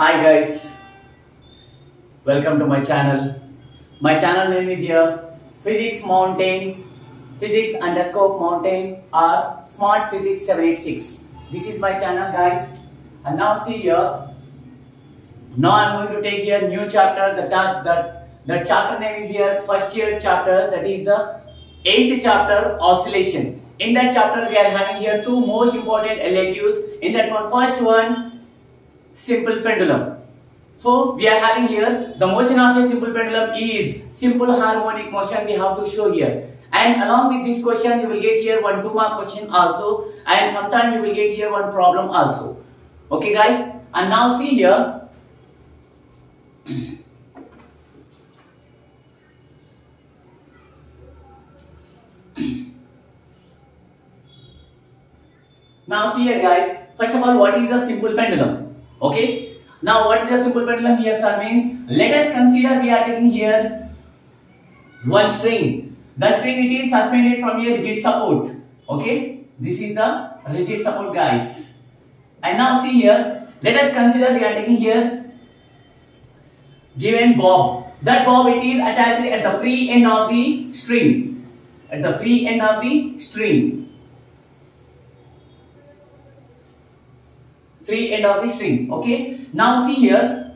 Hi guys, welcome to my channel. My channel name is here Physics Mountain, Physics underscore Mountain or Smart Physics 786. This is my channel guys. And now see here. Now I'm going to take here new chapter. That that the chapter name is here first year chapter. That is the eighth chapter oscillation. In that chapter we are having here two most important LAQs. In that one, first one simple pendulum. So we are having here the motion of a simple pendulum is simple harmonic motion we have to show here. And along with this question you will get here one two mark question also and sometime you will get here one problem also. Okay guys and now see here now see here guys first of all what is a simple pendulum okay? Now what is the simple pendulum here sir means? Let us consider we are taking here one string. The string it is suspended from a rigid support. Okay? This is the rigid support guys. And now see here. Let us consider we are taking here given bob. That bob it is attached at the free end of the string. At the free end of the string free end of the string okay? Now see here.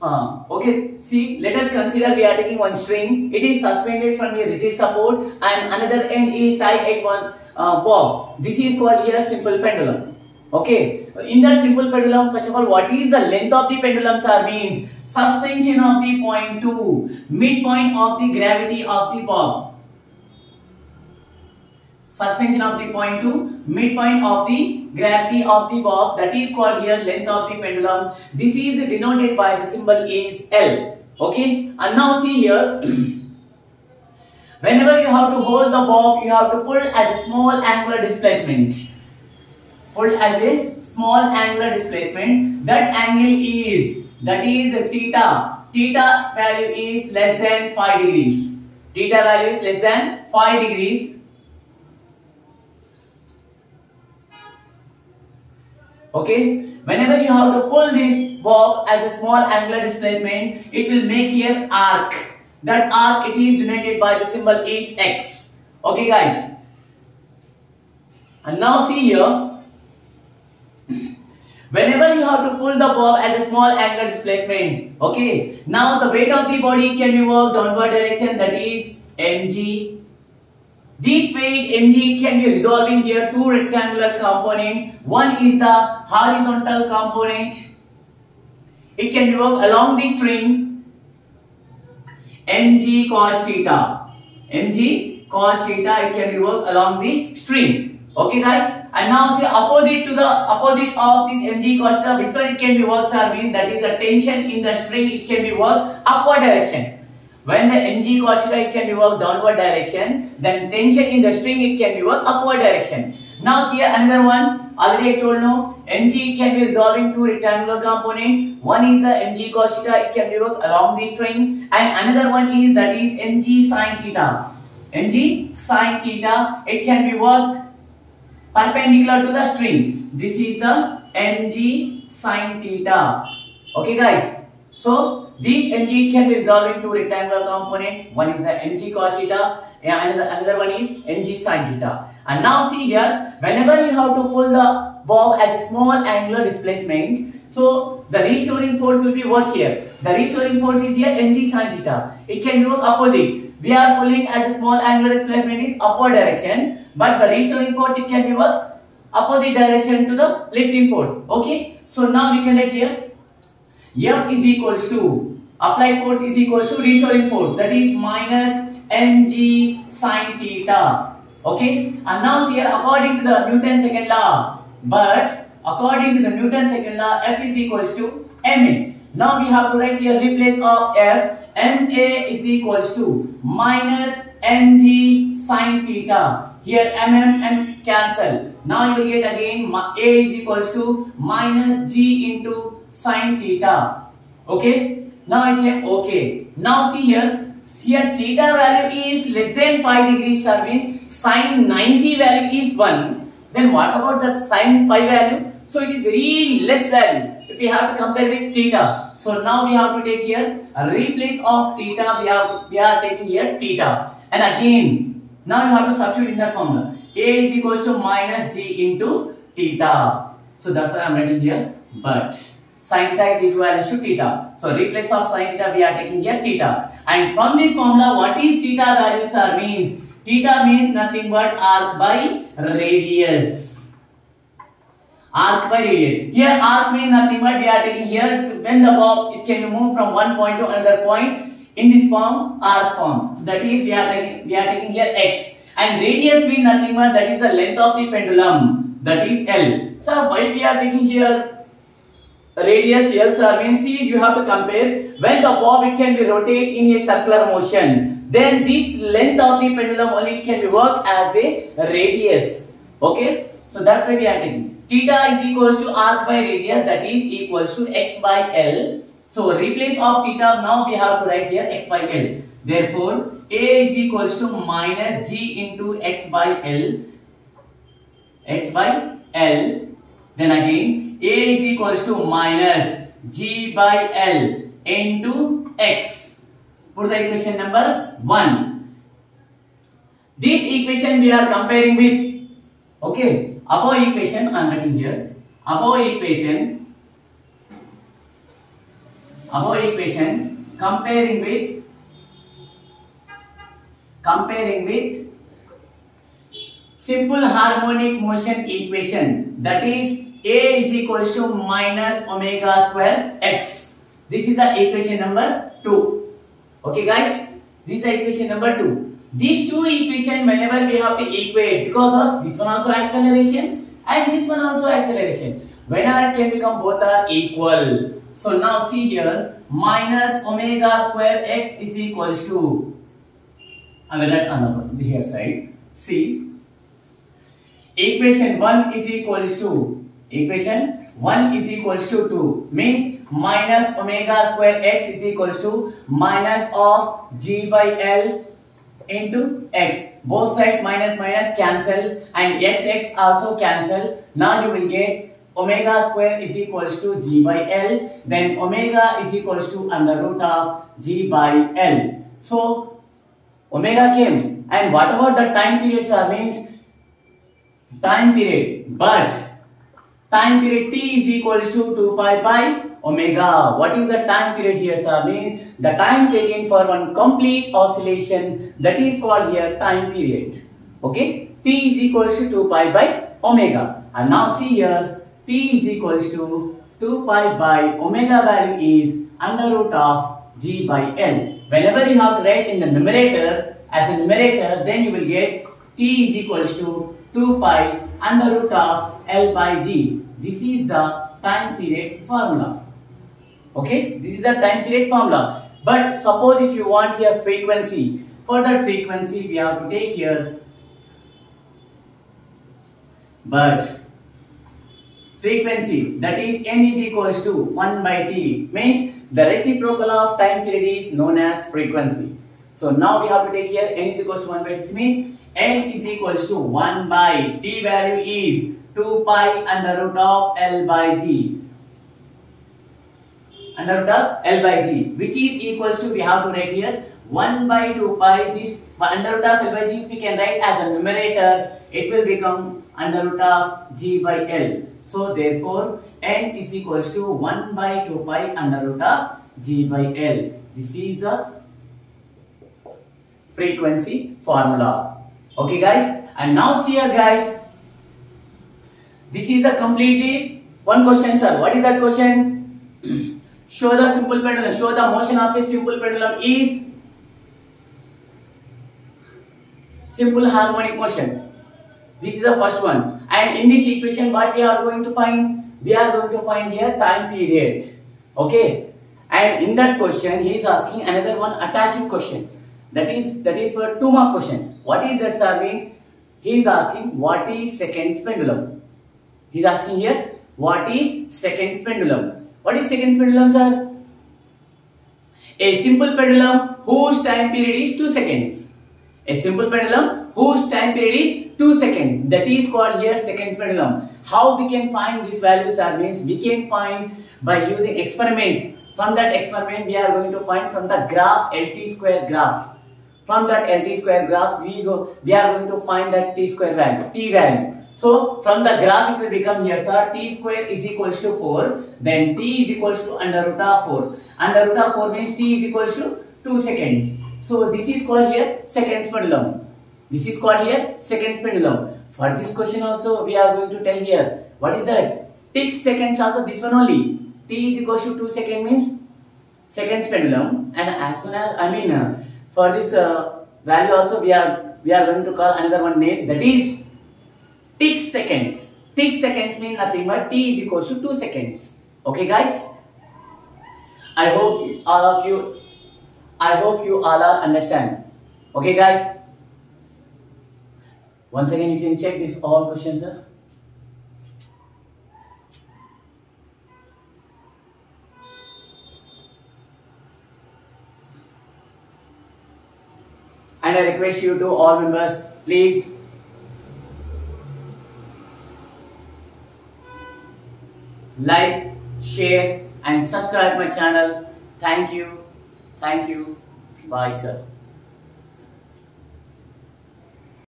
Uh, okay see let us consider we are taking one string. It is suspended from a rigid support and another end is tied at one uh, bob. This is called here simple pendulum okay? In that simple pendulum first of all what is the length of the pendulum sir means? Suspension of the point 2 midpoint of the gravity of the bob suspension of the point to midpoint of the gravity of the bob that is called here length of the pendulum. This is denoted by the symbol is L okay? And now see here whenever you have to hold the bob you have to pull as a small angular displacement. Pull as a small angular displacement. That angle is that is theta. Theta value is less than 5 degrees. Theta value is less than 5 degrees okay? Whenever you have to pull this bob as a small angular displacement it will make here arc. That arc it is denoted by the symbol is x. Okay guys? And now see here. Whenever you have to pull the bob as a small angular displacement. Okay? Now the weight of the body can be worked downward direction that is mg this weight mg can be resolving here two rectangular components. One is the horizontal component. It can be worked along the string mg cos theta. mg cos theta it can be worked along the string. Okay guys and now see opposite to the opposite of this mg cos theta which one it can be worked sir mean that is the tension in the string it can be worked upward direction. When the mg cos theta it can be worked downward direction, then tension in the string it can be worked upward direction. Now see another one. Already I told no. mg can be resolving two rectangular components. One is the mg cos theta it can be worked along the string, and another one is that is mg sin theta. mg sin theta it can be worked perpendicular to the string. This is the mg sin theta. Okay guys. So these mg can be resolved into rectangular components. One is the mg cos theta and another, one is mg sin theta. And now see here, whenever you have to pull the bob as a small angular displacement, so the restoring force will be work here. The restoring force is here mg sin theta. It can work opposite. We are pulling as a small angular displacement is upward direction, but the restoring force it can be work opposite direction to the lifting force. Okay, so now we can write here F is equals to applied force is equals to restoring force that is minus mg sine theta. Okay, and now here according to the Newton second law, but according to the Newton second law, F is equals to ma. Now we have to write here replace of F, ma is equals to minus mg sine theta. Here mm and cancel. Now you will get again a is equals to minus g into sine theta. Okay. Now it okay. Now see here. see, Here theta value is less than 5 degrees sir means sine 90 value is 1. Then what about that sine 5 value? So it is very less value if we have to compare with theta. So now we have to take here a replace of theta. We have we are taking here theta. And again, now you have to substitute in that formula. A is equals to minus g into theta. So that's why I'm writing here. But sin theta is equivalent to theta. So replace of sin theta we are taking here theta. And from this formula, what is theta values are means? Theta means nothing but arc by radius. Arc by radius. Here arc means nothing but we are taking here when the bob it can move from one point to another point in this form arc form. So that is we are taking we are taking here x. And radius means nothing but that is the length of the pendulum. That is L. So why we are taking here radius L sir means see you have to compare when the bob it can be rotate in a circular motion. Then this length of the pendulum only can be worked as a radius. Okay? So that's why we are taking. Theta is equals to arc by radius that is equals to x by L. So replace of theta now we have to write here x by L. Therefore a is equals to minus g into x by L x by L. Then again A is equal to minus G by L into X equation number one this equation we are comparing with okay above equation I am writing here above equation above equation comparing with comparing with simple harmonic motion equation that is a is equals to minus omega square x. This is the equation number 2. Okay guys, this is the equation number 2. These two equation whenever we have to equate because of this one also acceleration and this one also acceleration. Whenever it can become both are equal. So now see here minus omega square x is equals to write another the here side. See equation 1 is equals to Equation 1 is equals to 2 means minus omega square x is equals to minus of g by L into x. Both side minus minus cancel and x x also cancel. Now you will get omega square is equals to g by L then omega is equals to under root of g by L. So omega came and what about the time periods are means time period but time period t is equals to 2 pi by omega. What is the time period here sir? Means the time taken for one complete oscillation that is called here time period. Okay. t is equals to 2 pi by omega. And now see here t is equals to 2 pi by omega value is under root of g by l. Whenever you have to write in the numerator as a numerator then you will get t is equals to 2 pi under root of l by g. This is the time period formula. Okay, this is the time period formula. But suppose if you want here frequency, for that frequency we have to take here. But frequency that is n is equals to 1 by t means the reciprocal of time period is known as frequency. So now we have to take here n is equals to 1 by t means n is equals to 1 by t value is 2 pi under root of L by G. Under root of L by G, which is equals to, we have to write here, 1 by 2 pi, this under root of L by G, if we can write as a numerator, it will become under root of G by L. So therefore, N is equals to 1 by 2 pi under root of G by L. This is the frequency formula. Okay guys, and now see here guys, this is a completely one question, sir. What is that question? show the simple pendulum. Show the motion of a simple pendulum is simple harmonic motion. This is the first one. And in this equation, what we are going to find? We are going to find here time period. Okay. And in that question, he is asking another one attached question. That is that is for two mark question. What is that, sir? Means he is asking what is seconds pendulum. He is asking here, what is second pendulum? What is second pendulum, sir? A simple pendulum whose time period is 2 seconds. A simple pendulum whose time period is 2 seconds. That is called here second pendulum. How we can find these values are means we can find by using experiment. From that experiment we are going to find from the graph LT square graph. From that LT square graph we go we are going to find that T square value, T value. So from the graph it will become here sir T square is equals to 4 then T is equals to under root of 4. Under root of 4 means T is equals to 2 seconds. So this is called here seconds pendulum. This is called here seconds pendulum. For this question also we are going to tell here. What is that? Tick seconds also this one only. T is equals to 2 second means seconds pendulum and as soon as I mean uh, for this uh, value also we are we are going to call another one name that is seconds. Tick seconds mean nothing but T is equals to 2 seconds. Okay guys? I hope all of you I hope you all are understand. Okay guys? Once again you can check this all questions sir. And I request you to all members please like, share and subscribe my channel. Thank you. Thank you. Bye sir.